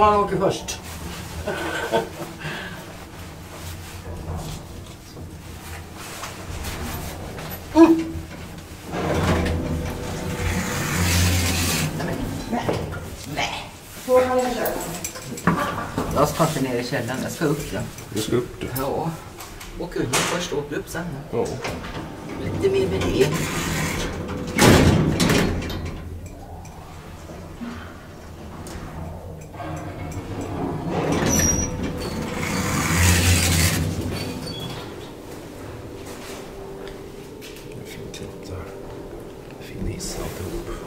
han åker först. Jag ska inte ner i källaren, jag ska upp där. Du ska upp du. Ja. Åka under först och åka upp sen. Ja. Lite mer med det. disse ao teu grupo.